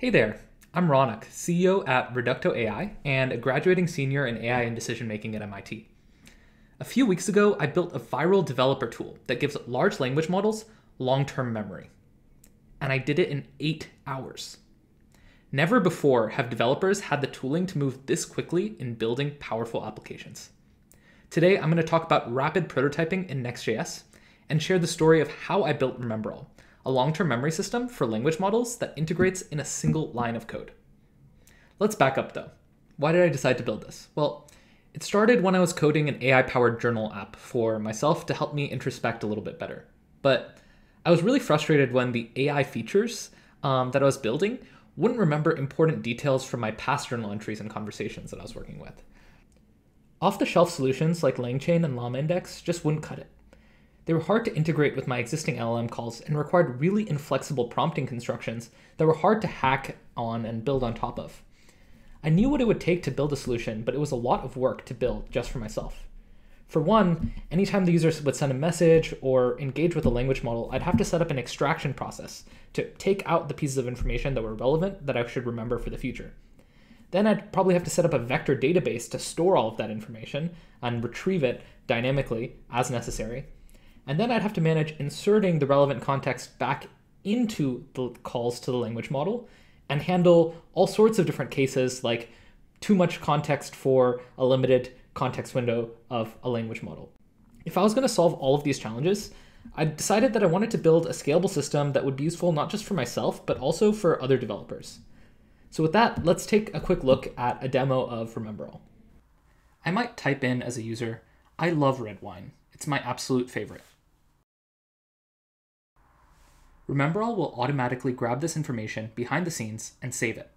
Hey there, I'm Raunak, CEO at Reducto AI and a graduating senior in AI and decision making at MIT. A few weeks ago, I built a viral developer tool that gives large language models long term memory. And I did it in eight hours. Never before have developers had the tooling to move this quickly in building powerful applications. Today, I'm going to talk about rapid prototyping in Next.js and share the story of how I built Remembrall, a long-term memory system for language models that integrates in a single line of code. Let's back up though. Why did I decide to build this? Well, it started when I was coding an AI-powered journal app for myself to help me introspect a little bit better. But I was really frustrated when the AI features um, that I was building wouldn't remember important details from my past journal entries and conversations that I was working with. Off-the-shelf solutions like LangChain and LlamaIndex just wouldn't cut it. They were hard to integrate with my existing LLM calls and required really inflexible prompting constructions that were hard to hack on and build on top of. I knew what it would take to build a solution, but it was a lot of work to build just for myself. For one, anytime the user would send a message or engage with a language model, I'd have to set up an extraction process to take out the pieces of information that were relevant that I should remember for the future. Then I'd probably have to set up a vector database to store all of that information and retrieve it dynamically as necessary. And then I'd have to manage inserting the relevant context back into the calls to the language model and handle all sorts of different cases like too much context for a limited context window of a language model. If I was going to solve all of these challenges, I decided that I wanted to build a scalable system that would be useful not just for myself, but also for other developers. So with that, let's take a quick look at a demo of Remembrall. I might type in as a user, I love red wine. It's my absolute favorite. Remembrall will automatically grab this information behind the scenes and save it.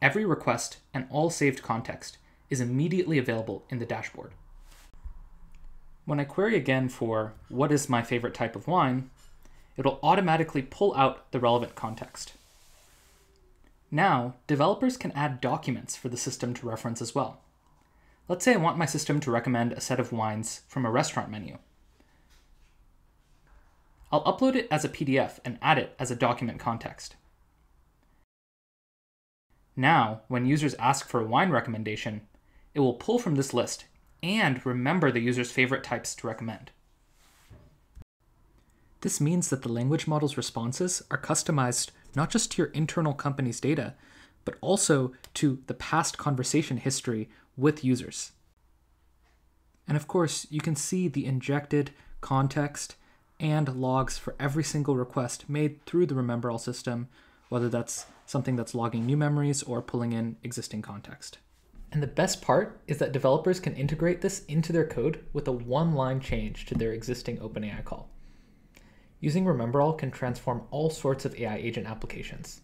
Every request and all saved context is immediately available in the dashboard. When I query again for what is my favorite type of wine, it'll automatically pull out the relevant context. Now, developers can add documents for the system to reference as well. Let's say I want my system to recommend a set of wines from a restaurant menu. I'll upload it as a PDF and add it as a document context. Now, when users ask for a wine recommendation, it will pull from this list and remember the user's favorite types to recommend. This means that the language model's responses are customized not just to your internal company's data, but also to the past conversation history with users. And of course, you can see the injected context and logs for every single request made through the Remembrall system, whether that's something that's logging new memories or pulling in existing context. And the best part is that developers can integrate this into their code with a one line change to their existing OpenAI call. Using Remembrall can transform all sorts of AI agent applications.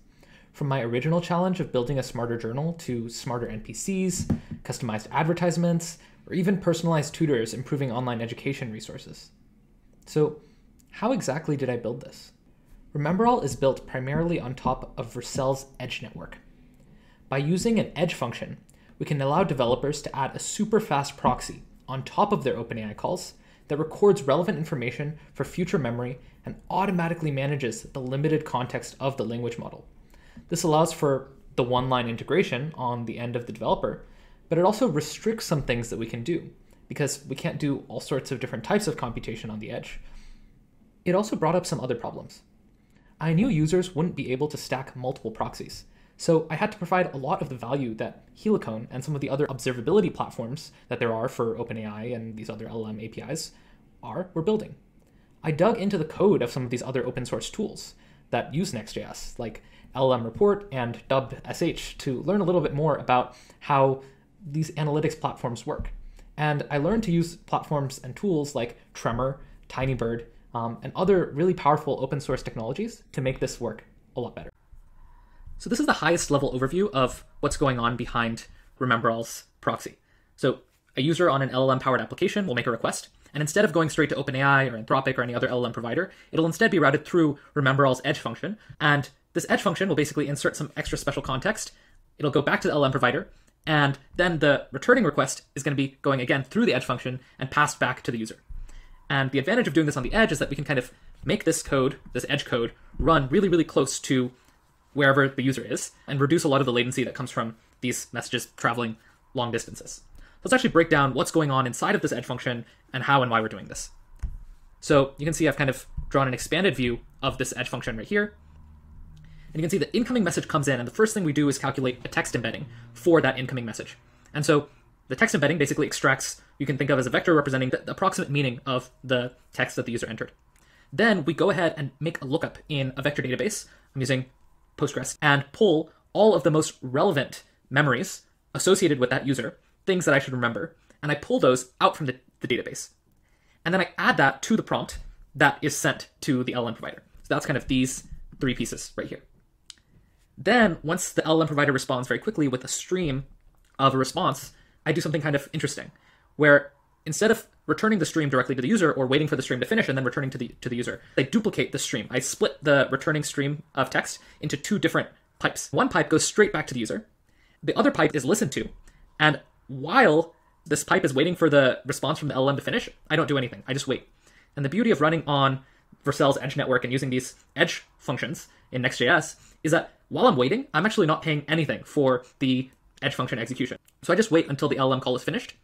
From my original challenge of building a smarter journal to smarter NPCs, customized advertisements, or even personalized tutors improving online education resources. So, how exactly did I build this? Remembrall is built primarily on top of Vercel's Edge network. By using an Edge function, we can allow developers to add a super fast proxy on top of their OpenAI calls that records relevant information for future memory and automatically manages the limited context of the language model. This allows for the one line integration on the end of the developer, but it also restricts some things that we can do because we can't do all sorts of different types of computation on the edge. It also brought up some other problems. I knew users wouldn't be able to stack multiple proxies, so I had to provide a lot of the value that Helicone and some of the other observability platforms that there are for OpenAI and these other LLM APIs are we're building. I dug into the code of some of these other open source tools that use Next.js, like LLM Report and DubSH, to learn a little bit more about how these analytics platforms work. And I learned to use platforms and tools like Tremor, Tinybird, um, and other really powerful open source technologies to make this work a lot better. So this is the highest level overview of what's going on behind Remembrall's proxy. So a user on an LLM powered application will make a request, and instead of going straight to OpenAI or Anthropic or any other LLM provider, it'll instead be routed through Remembrall's edge function. And this edge function will basically insert some extra special context. It'll go back to the LLM provider, and then the returning request is going to be going again through the edge function and passed back to the user. And the advantage of doing this on the edge is that we can kind of make this code, this edge code, run really, really close to wherever the user is and reduce a lot of the latency that comes from these messages traveling long distances. Let's actually break down what's going on inside of this edge function and how and why we're doing this. So you can see I've kind of drawn an expanded view of this edge function right here. And you can see the incoming message comes in, and the first thing we do is calculate a text embedding for that incoming message. And so the text embedding basically extracts, you can think of as a vector representing the approximate meaning of the text that the user entered. Then we go ahead and make a lookup in a vector database. I'm using Postgres and pull all of the most relevant memories associated with that user, things that I should remember, and I pull those out from the, the database. And then I add that to the prompt that is sent to the LLM provider. So that's kind of these three pieces right here. Then, once the LLM provider responds very quickly with a stream of a response, I do something kind of interesting, where instead of returning the stream directly to the user or waiting for the stream to finish and then returning to the to the user, I duplicate the stream. I split the returning stream of text into two different pipes. One pipe goes straight back to the user. The other pipe is listened to, and while this pipe is waiting for the response from the LLM to finish, I don't do anything. I just wait. And the beauty of running on Vercel's edge network and using these edge functions in Next.js is that while I'm waiting, I'm actually not paying anything for the edge function execution. So I just wait until the LLM call is finished.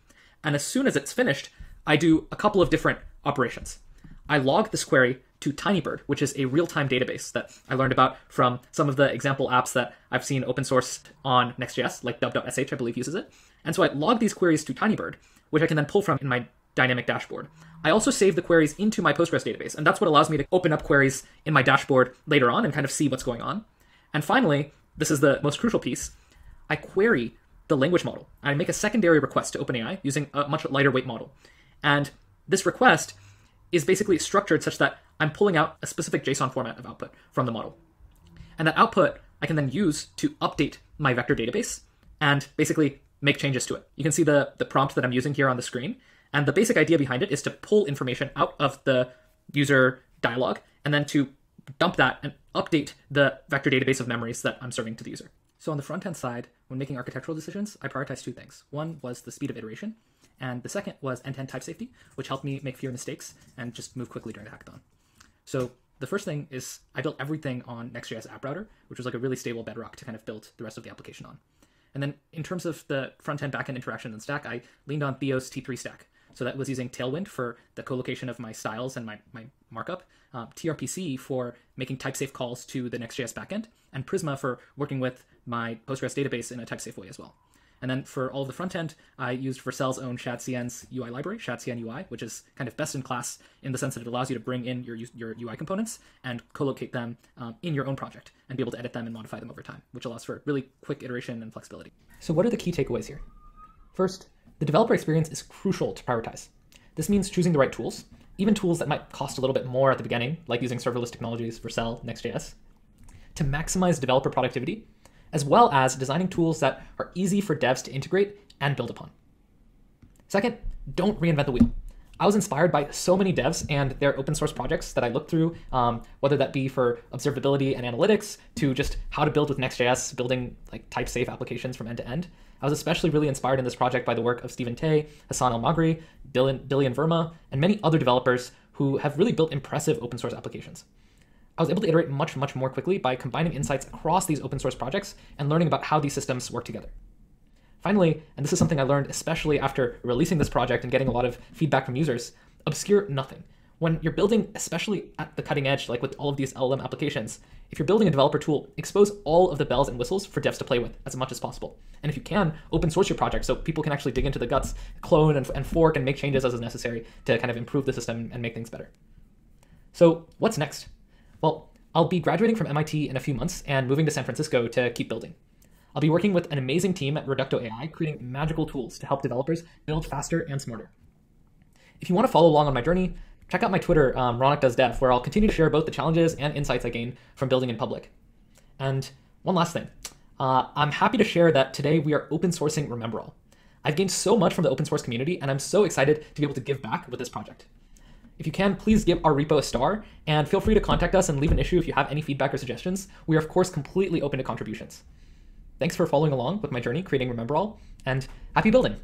And as soon as it's finished, I do a couple of different operations. I log this query to Tinybird, which is a real-time database that I learned about from some of the example apps that I've seen open source on Next.js, like dub.sh, I believe uses it. And so I log these queries to Tinybird, which I can then pull from in my dynamic dashboard. I also save the queries into my Postgres database, and that's what allows me to open up queries in my dashboard later on and kind of see what's going on. And finally, this is the most crucial piece, I query the language model. I make a secondary request to OpenAI using a much lighter weight model. And this request is basically structured such that I'm pulling out a specific JSON format of output from the model. And that output I can then use to update my vector database and basically make changes to it. You can see the, the prompt that I'm using here on the screen. And the basic idea behind it is to pull information out of the user dialog and then to dump that and update the vector database of memories that I'm serving to the user. So on the front end side, when making architectural decisions, I prioritized two things. One was the speed of iteration, and the second was end-to-end type safety, which helped me make fewer mistakes and just move quickly during the hackathon. So the first thing is I built everything on Next.js App Router, which was like a really stable bedrock to kind of build the rest of the application on. And then in terms of the front-end, back-end interaction and stack, I leaned on Theo's T3 stack. So that was using Tailwind for the co-location of my styles and my, my markup, uh, TRPC for making type-safe calls to the Next.js backend, and Prisma for working with my Postgres database in a type-safe way as well. And then for all of the front end, I used Vercel's own ShadCN's UI library, ShadCN UI, which is kind of best in class in the sense that it allows you to bring in your, your UI components and co-locate them um, in your own project and be able to edit them and modify them over time, which allows for really quick iteration and flexibility. So what are the key takeaways here? First, the developer experience is crucial to prioritize. This means choosing the right tools, even tools that might cost a little bit more at the beginning, like using serverless technologies, for Vercel, Next.js, to maximize developer productivity as well as designing tools that are easy for devs to integrate and build upon. Second, don't reinvent the wheel. I was inspired by so many devs and their open source projects that I looked through, um, whether that be for observability and analytics to just how to build with Next.js, building like type safe applications from end to end. I was especially really inspired in this project by the work of Steven Tey, Hassan El Mghari, Dillion, Verma, and many other developers who have really built impressive open source applications. I was able to iterate much, much more quickly by combining insights across these open source projects and learning about how these systems work together. Finally, and this is something I learned especially after releasing this project and getting a lot of feedback from users, obscure nothing. When you're building, especially at the cutting edge, like with all of these LLM applications, if you're building a developer tool, expose all of the bells and whistles for devs to play with as much as possible. And if you can, open source your project so people can actually dig into the guts, clone and, and fork and make changes as is necessary to kind of improve the system and make things better. So what's next? Well, I'll be graduating from MIT in a few months and moving to San Francisco to keep building. I'll be working with an amazing team at Reducto AI, creating magical tools to help developers build faster and smarter. If you want to follow along on my journey, check out my Twitter, um, Dev, where I'll continue to share both the challenges and insights I gain from building in public. And one last thing, uh, I'm happy to share that today we are open sourcing Remembrall. I've gained so much from the open source community, and I'm so excited to be able to give back with this project. If you can, please give our repo a star, and feel free to contact us and leave an issue if you have any feedback or suggestions. We are, of course, completely open to contributions. Thanks for following along with my journey creating Remembrall, and happy building!